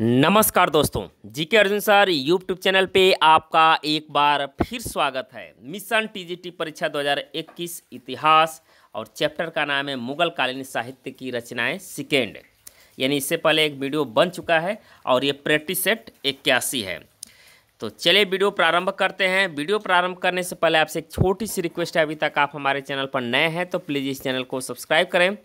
नमस्कार दोस्तों जी के अर्जुन सर यूट्यूब चैनल पे आपका एक बार फिर स्वागत है। मिशन टीजीटी परीक्षा 2021 इतिहास और चैप्टर का नाम है मुगल कालीन साहित्य की रचनाएँ सिकेंड। यानी इससे पहले एक वीडियो बन चुका है और ये प्रैक्टिस सेट इक्यासी है। तो चलिए वीडियो प्रारंभ करते हैं। वीडियो प्रारंभ करने से पहले आपसे एक छोटी सी रिक्वेस्ट है, अभी तक आप हमारे चैनल पर नए हैं तो प्लीज़ इस चैनल को सब्सक्राइब करें।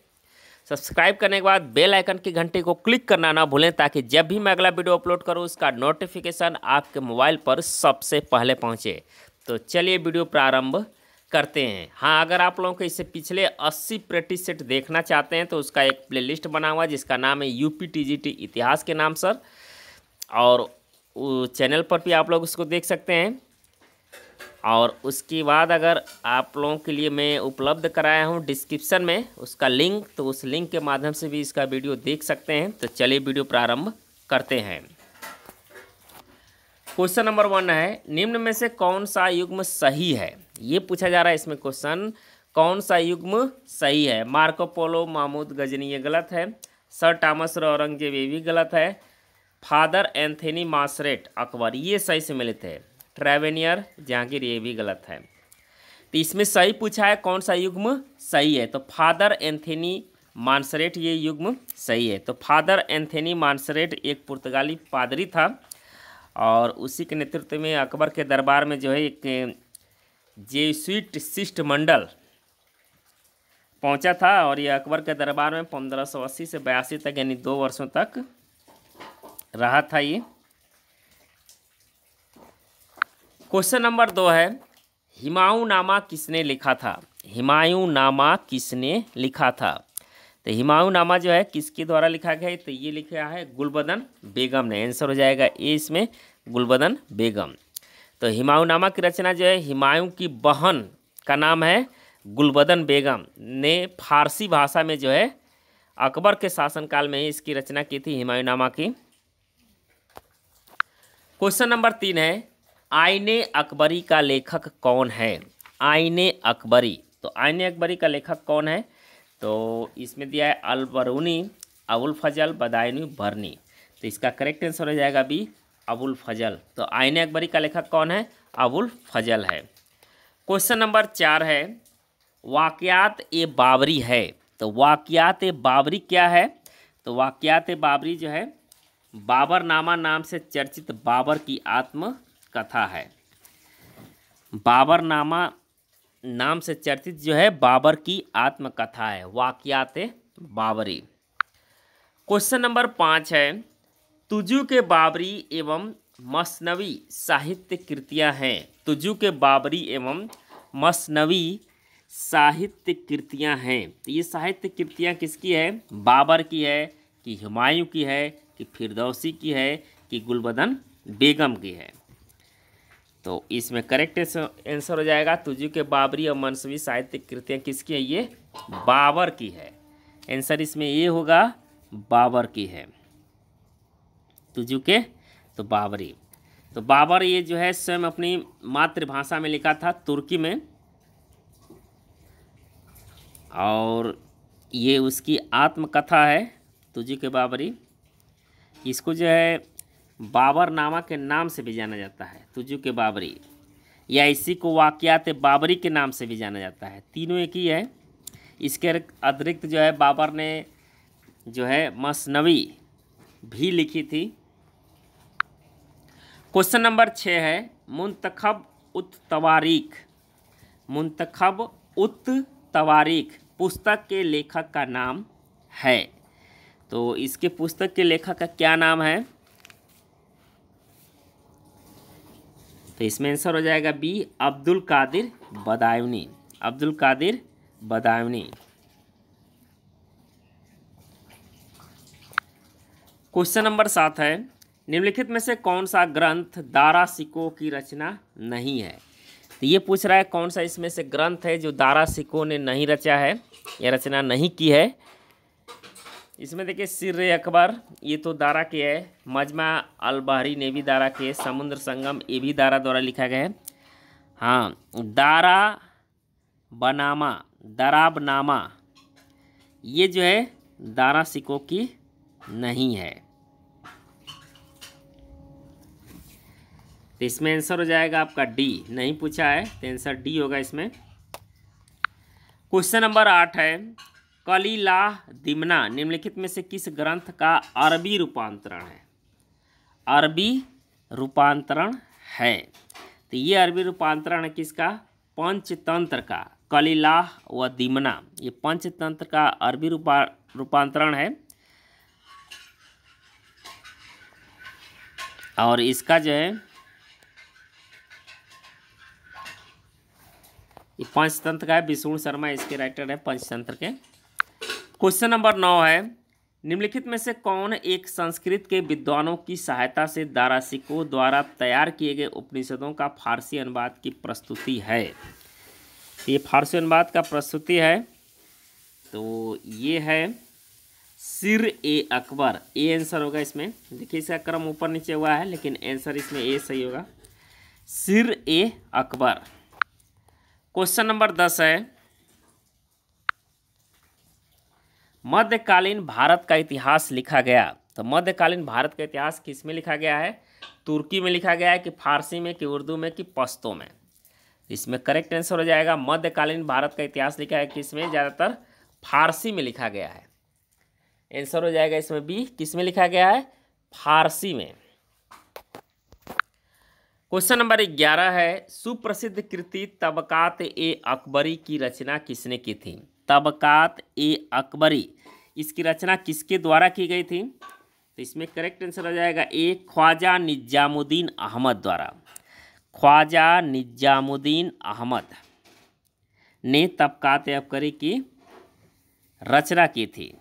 सब्सक्राइब करने के बाद बेल आइकन की घंटी को क्लिक करना ना भूलें ताकि जब भी मैं अगला वीडियो अपलोड करूँ उसका नोटिफिकेशन आपके मोबाइल पर सबसे पहले पहुँचे। तो चलिए वीडियो प्रारंभ करते हैं। हाँ अगर आप लोगों को इससे पिछले 80 प्रैक्टिस सेट देखना चाहते हैं तो उसका एक प्लेलिस्ट बना हुआ जिसका नाम है टीजीटी इतिहास के नाम, सर। और चैनल पर भी आप लोग उसको देख सकते हैं। और उसके बाद अगर आप लोगों के लिए मैं उपलब्ध कराया हूँ डिस्क्रिप्शन में, उसका लिंक तो उस लिंक के माध्यम से भी इसका वीडियो देख सकते हैं। तो चलिए वीडियो प्रारंभ करते हैं। क्वेश्चन नंबर वन है, निम्न में से कौन सा युग्म सही है? ये पूछा जा रहा है इसमें क्वेश्चन कौन सा युग्म सही है? मार्को पोलो महमूद गजनी, ये गलत है। सर टामस औरंगज़ेब, ये भी गलत है। फादर एंथनी मासरेट, अकबर, ये सही से मिलित है ट्रेवेनियर जहांगीर ये भी गलत है। तो इसमें सही पूछा है कौन सा युग्म? सही है। तो फादर एंथनी मानसरेट ये युग्म सही है। तो फादर एंथनी मानसरेट एक पुर्तगाली पादरी था और उसी के नेतृत्व में अकबर के दरबार में जो है एक जेसुइट शिष्ट मंडल पहुँचा था और ये अकबर के दरबार में 1580 से बयासी तक, यानी दो वर्षों तक रहा था ये। क्वेश्चन नंबर दो है हिमायू नामा किसने लिखा था? हिमायू नामा किसने लिखा था? तो हिमायू नामा जो है, किसके द्वारा लिखा गया है? तो ये लिखा है गुलबदन बेगम ने। आंसर हो जाएगा ए इसमें, गुलबदन बेगम। तो हिमायू नामा की रचना जो है हिमायू की बहन का नाम है गुलबदन बेगम ने फारसी भाषा में जो है, अकबर के शासनकाल में ही इसकी रचना की थी हिमायू नामा की। क्वेश्चन नंबर तीन है आईने अकबरी का लेखक कौन है? आईने अकबरी। तो आईने अकबरी का लेखक कौन है? तो इसमें दिया है अलबरूनी, अबुल फजल, बदायनी, बरनी। तो इसका करेक्ट आंसर हो जाएगा बी अबुल फजल। तो आईने अकबरी का लेखक कौन है? अबुल फजल है। क्वेश्चन नंबर चार है, वाक़यात ए बाबरी है। तो वाक़यात ए बाबरी क्या है? तो वाक़यात ए बाबरी जो है बाबर नामा नाम से चर्चित बाबर की आत्म कथा है। बाबरनामा नाम से चर्चित जो है, बाबर की आत्मकथा है, वाकियात बाबरी। क्वेश्चन नंबर पाँच है, तुजू के बाबरी एवं मसनवी साहित्य कृतियाँ हैं। तुजू के बाबरी एवं मसनवी साहित्य कृतियाँ हैं। तो ये साहित्य कृतियाँ किसकी है? बाबर की है, कि हुमायूं की है, कि फिरदौसी की है, कि गुलबदन बेगम की है। तो इसमें करेक्ट आंसर हो जाएगा, तुझू के बाबरी और मनसवी साहित्य कृतियाँ किसकी है? ये बाबर की है। आंसर इसमें ये होगा, बाबर की है। तुझू के तो बाबरी। तो बाबर ये जो है स्वयं अपनी मातृभाषा में लिखा था, तुर्की में। और ये उसकी आत्मकथा है, तुझी के बाबरी। इसको जो है बाबर नामा के नाम से भी जाना जाता है। तुजू के बाबरी। या इसी को वाक़ात बाबरी के नाम से भी जाना जाता है। तीनों एक ही है। इसके अतिरिक्त जो है, बाबर ने जो है मसनवी भी लिखी थी। क्वेश्चन नंबर छः है, मुंतखब उत तवारीख। मुंतखब उत तवारीख, पुस्तक के लेखक का नाम है। तो इसके पुस्तक के लेखक का क्या नाम है? तो इसमें आंसर हो जाएगा B, Abdul Qadir Badayuni. Abdul Qadir Badayuni. Question number सात है, निम्नलिखित में से कौन सा ग्रंथ दारा सिको की रचना नहीं है? तो ये पूछ रहा है कौन सा इसमें से ग्रंथ है जो दारा सिको ने नहीं रचा है या रचना नहीं की है? इसमें देखिए सिर अकबर, ये तो दारा के है। मजमा अलबहरी ने भी दारा के समुद्र संगम, ये भी दारा द्वारा लिखा गया है। हाँ दारा बनामा दराबनामा ये जो है दारा सिको की नहीं है। तो इसमें आंसर हो जाएगा आपका डी नहीं पूछा है तो आंसर डी होगा इसमें। क्वेश्चन नंबर आठ है। कलीलाह दिमना निम्नलिखित में से किस ग्रंथ का अरबी रूपांतरण है? अरबी रूपांतरण है। तो ये अरबी रूपांतरण है किसका? पंचतंत्र का। कलीलाह व दिमना, ये पंचतंत्र का अरबी रूपा, रूपांतरण है। और इसका जो है, ये पंचतंत्र का है, विष्णु शर्मा इसके राइटर है पंचतंत्र के। क्वेश्चन नंबर नौ है, निम्नलिखित में से कौन एक संस्कृत के विद्वानों की सहायता से दारासिकों द्वारा तैयार किए गए उपनिषदों का फारसी अनुवाद की प्रस्तुति है? ये फारसी अनुवाद का प्रस्तुति है तो ये है सिर ए अकबर। ए आंसर होगा इसमें। देखिए, इसका क्रम ऊपर नीचे हुआ है, लेकिन आंसर इसमें ए सही होगा। सिर ए अकबर। क्वेश्चन नंबर दस है मध्यकालीन भारत का इतिहास लिखा गया। तो मध्यकालीन भारत का इतिहास किसमें लिखा गया है? तुर्की में लिखा गया है कि फारसी में, कि उर्दू में, कि पश्तो में। इसमें करेक्ट आंसर हो जाएगा, मध्यकालीन भारत का इतिहास लिखा है किसमें? ज़्यादातर फारसी में लिखा गया है। आंसर हो जाएगा इसमें बी, किसमें लिखा गया है? फारसी में। क्वेश्चन नंबर ग्यारह है, सुप्रसिद्ध कृति तबकात ए अकबरी की रचना किसने की थी? तबकात ए अकबरी। इसकी रचना किसके द्वारा की गई थी? तो इसमें करेक्ट आंसर हो जाएगा ए ख्वाजा निजामुद्दीन अहमद द्वारा। ख्वाजा निजामुद्दीन अहमद ने तबकात अकबरी की रचना की थी।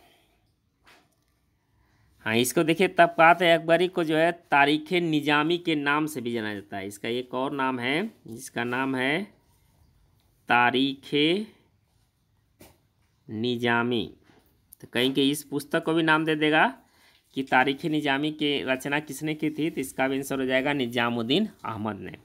हाँ इसको देखिए, तबकात अकबरी को जो है तारीख निजामी के नाम से भी जाना जाता है। इसका एक और नाम है, जिसका नाम है तारीख निजामी। तो कहीं के इस पुस्तक को भी नाम दे देगा कि तारीख निजामी की रचना किसने की थी तो इसका भी आंसर हो जाएगा निजामुद्दीन अहमद ने।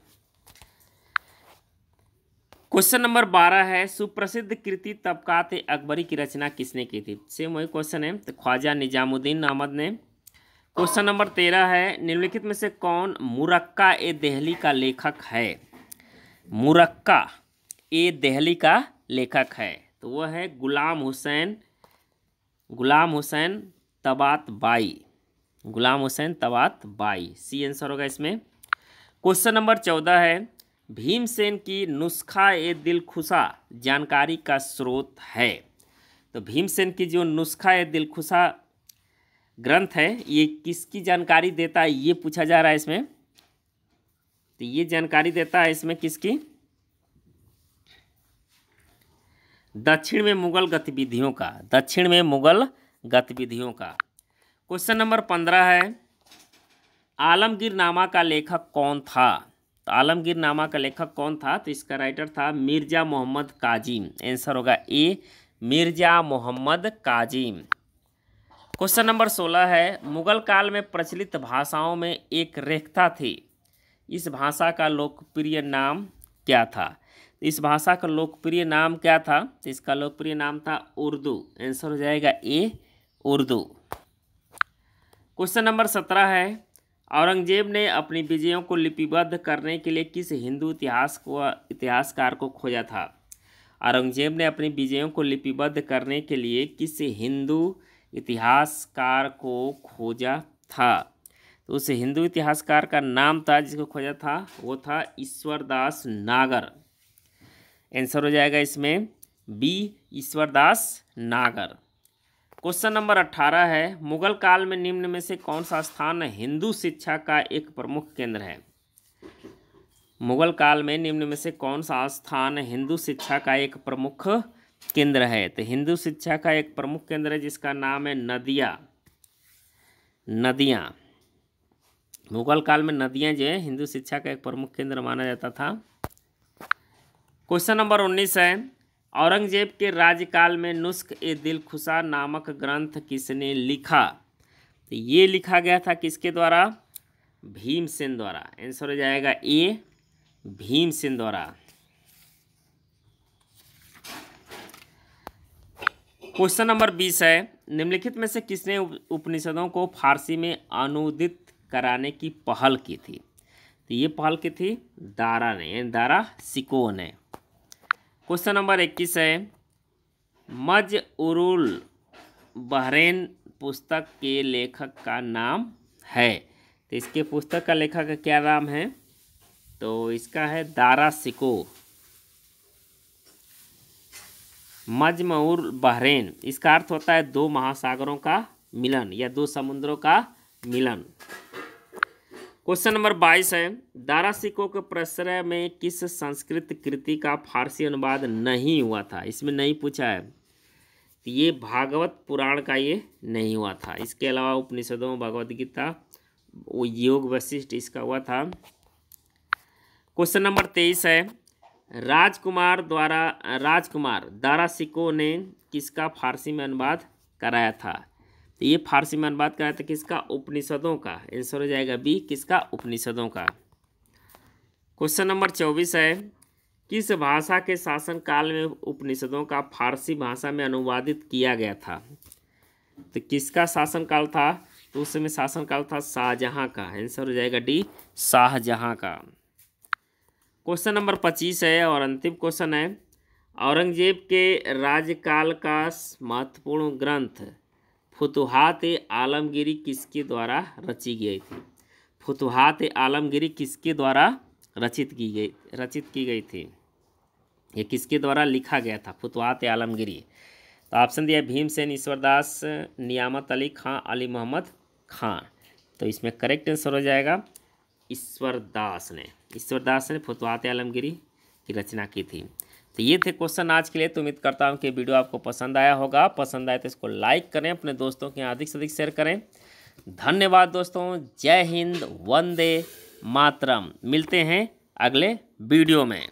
क्वेश्चन नंबर बारह है, सुप्रसिद्ध कृति तबकात अकबरी की रचना किसने की थी? सेम वही क्वेश्चन है तो ख्वाजा निजामुद्दीन अहमद ने। क्वेश्चन नंबर तेरह है, निम्नलिखित में से कौन मुरक्का ए दहली का लेखक है? मुरक्का ए दहली का लेखक है। तो वह है Ghulam Hussain Ghulam Hussain Tabatabai, Ghulam Hussain Tabatabai. C answer होगा इसमें। क्वेश्चन नंबर चौदह है, भीमसेन की नुस्खा ए दिल खुशा जानकारी का स्रोत है। तो भीमसेन की जो नुस्खा ए दिल खुशा ग्रंथ है, ये किसकी जानकारी देता है, ये पूछा जा रहा है इसमें। तो ये जानकारी देता है इसमें किसकी? दक्षिण में मुगल गतिविधियों का, दक्षिण में मुगल गतिविधियों का। क्वेश्चन नंबर पंद्रह है, आलमगीर नामा का लेखक कौन था? तो आलमगीर नामा का लेखक कौन था? तो इसका राइटर था मिर्ज़ा मोहम्मद काजिम। आंसर होगा A Mirza Mohammad Kazim. Question number सोलह है, मुगल काल में प्रचलित भाषाओं में एक रेखता थी। इस भाषा का लोकप्रिय नाम क्या था? इस भाषा का लोकप्रिय नाम क्या था? तो इसका लोकप्रिय नाम था उर्दू। आंसर हो जाएगा ए, उर्दू। क्वेश्चन नंबर सत्रह है, औरंगज़ेब ने अपनी विजयों को लिपिबद्ध करने के लिए किस हिंदू इतिहास को, इतिहासकार को खोजा था? औरंगज़ेब ने अपनी विजयों को लिपिबद्ध करने के लिए किस हिंदू इतिहासकार को खोजा था? तो उस हिंदू इतिहासकार का नाम था जिसको खोजा था, वो था ईश्वरदास नागर। आंसर हो जाएगा इसमें B, Ishwardas Nagar. Question number अट्ठारह है, मुगल काल में निम्न में से कौन सा स्थान हिंदू शिक्षा का एक प्रमुख केंद्र है? मुगल काल में निम्न में से कौन सा स्थान हिंदू शिक्षा का एक प्रमुख केंद्र है? तो हिंदू शिक्षा का एक प्रमुख केंद्र है, जिसका नाम है नदिया। नदियाँ। मुगल काल में नदियाँ जो है, हिंदू शिक्षा का एक प्रमुख केंद्र माना जाता था। क्वेश्चन नंबर उन्नीस है, औरंगज़ेब के राज्यकाल में नुस्ख ए दिल खुशा नामक ग्रंथ किसने लिखा? तो ये लिखा गया था किसके द्वारा? भीमसेन द्वारा। आंसर हो जाएगा ए, भीमसेन द्वारा। क्वेश्चन नंबर बीस है, निम्नलिखित में से किसने उपनिषदों को फारसी में अनुदित कराने की पहल की थी? तो ये पहल की थी दारा ने, दारा सिको ने। क्वेश्चन नंबर इक्कीस है, मज उरुल बहरेन पुस्तक के लेखक का नाम है। तो इसके पुस्तक का लेखक का क्या नाम है? तो इसका है दारा सिको। मजमऊर बहरेन, इसका अर्थ होता है दो महासागरों का मिलन या दो समुद्रों का मिलन। क्वेश्चन नंबर बाईस है। दारा सिको के प्रश्रय में किस संस्कृत कृति का फारसी अनुवाद नहीं हुआ था? इसमें नहीं पूछा है। तो ये भागवत पुराण का ये नहीं हुआ था। इसके अलावा उपनिषदों भगवद गीता योग वशिष्ठ इसका हुआ था। क्वेश्चन नंबर तेईस है। राजकुमार द्वारा, राजकुमार, दारा सिको ने किसका फारसी में अनुवाद कराया था? तो ये फारसी में अनुवाद कराया था किसका? उपनिषदों का। आंसर हो जाएगा बी, किसका? उपनिषदों का। क्वेश्चन नंबर चौबीस है, किस भाषा के शासन काल में उपनिषदों का फारसी भाषा में अनुवादित किया गया था? तो किसका शासन काल था? तो उस समय शासन काल था शाहजहाँ का। आंसर हो जाएगा डी, शाहजहाँ का। क्वेश्चन नंबर पच्चीस है और अंतिम क्वेश्चन है, औरंगज़ेब के राज्यकाल का महत्वपूर्ण ग्रंथ फुतुहात आलमगिरी किसके द्वारा रची गई थी? फुतुहात आलमगिरी किसके द्वारा रचित की गई, रचित की गई थी? ये किसके द्वारा लिखा गया था? फुतुहात आलमगिरी। तो ऑप्शन दिया भीमसेन, ईश्वरदास, नियामत अली खां, अली मोहम्मद खां। तो इसमें करेक्ट आंसर हो जाएगा ईश्वरदास ने। ईश्वरदास ने फुतवात आलमगिरी की रचना की थी। तो ये थे क्वेश्चन आज के लिए। तो उम्मीद करता हूँ कि वीडियो आपको पसंद आया होगा। पसंद आए तो इसको लाइक करें, अपने दोस्तों के यहाँ अधिक से अधिक शेयर करें। धन्यवाद दोस्तों। जय हिंद, वंदे मातरम। मिलते हैं अगले वीडियो में।